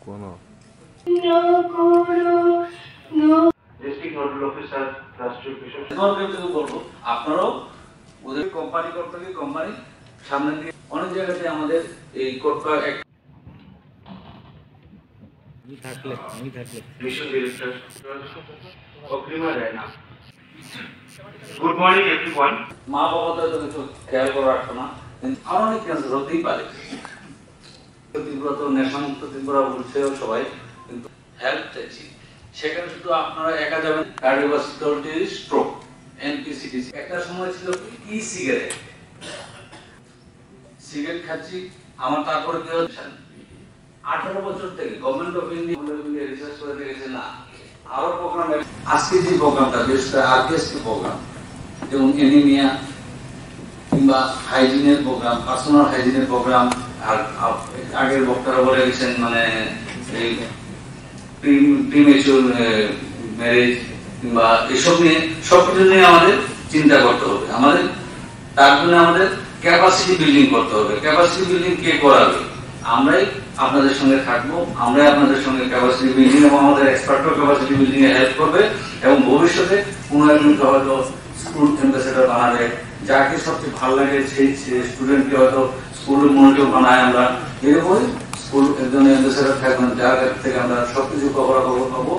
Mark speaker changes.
Speaker 1: কোনো।
Speaker 2: বলব আপনারাও ওদের কোম্পানি করতে গিয়ে কোম্পানি সামনের দিকে অনেক জায়গাতে আমাদের এই কোটকা
Speaker 1: থাকলে থাকলে।
Speaker 3: Mission director Agrima Raina. Good morning everyone
Speaker 2: মা বাবা তো কিছু খেয়াল করে রাখতো না। আরও অনেক ক্যান্সার হতেই পারে। ত্রিপুরা তো নেশামুক্ত ত্রিপুরা বলছে সবাই, কিন্তু হেল্প চাইছি সেখানে শুধু আপনারা একা যাবেন কার্ডিওভাস্কুলার স্ট্রোক এনপিসিডিসি একটা সময় ছিল ই সিগারেট সিগারেট খাচ্ছি, আমার তারপরে কি হচ্ছে আঠারো বছর থেকে গভর্নমেন্ট অফ ইন্ডিয়া রিসার্চ করে দেখেছে, না। আরও প্রোগ্রাম আজকে যে প্রোগ্রামটা করে প্রোগ্রাম, যেমন এনিমিয়া কিংবা হাইজিনের প্রোগ্রাম পার্সোনাল হাইজিনের প্রোগ্রাম, আর আগের বক্তারা বলে গেছেন মানে প্রিমেচুর ম্যারেজ কিংবা এসব নিয়ে, সবকিছু নিয়ে আমাদের চিন্তা করতে হবে। আমাদের, তার জন্য আমাদের ক্যাপাসিটি বিল্ডিং করতে হবে। ক্যাপাসিটি বিল্ডিং কে করাবে? আমরাই আপনাদের সঙ্গে থাকব, আমরাই আপনাদের সঙ্গে ক্যাপাসিটি বিল্ডিং এবং আমাদের এক্সপার্টও ক্যাপাসিটি বিল্ডিং এ হেল্প করবে এবং ভবিষ্যতে কোনো একজনকে হয়তো স্কুল অ্যাম্বাসেডার বানাবে। যাকে সবচেয়ে ভালো লাগে সেই স্টুডেন্টকে হয়তো স্কুল মনিটর বানায় আমরা। এরকমই স্কুল একজন অ্যাম্বাসেডার থাকবেন, যার থেকে আমরা সবকিছু খবরাখবর পাবো